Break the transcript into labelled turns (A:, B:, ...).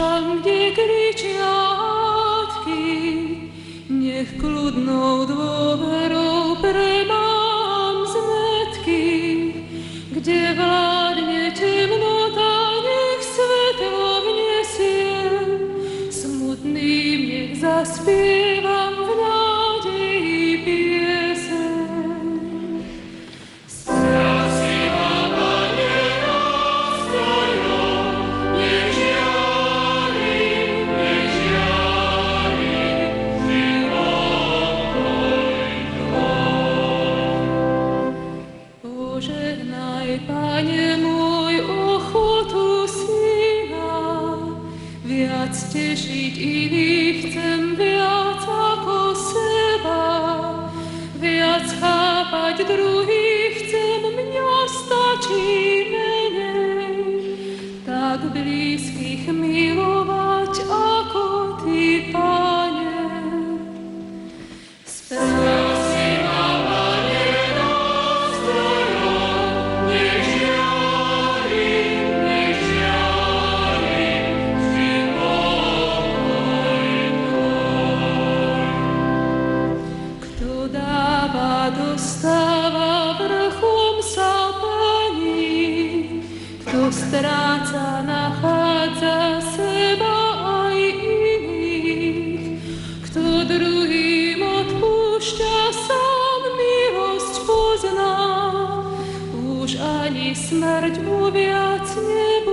A: tam, kde kričia hádky, nech kľudnou dôver tak blízkych milovať ako Ty, Pán. stráca, nachádza seba aj iných. Kto druhým odpúšťa, sám milosť pozná. Už ani smrť uviac nebo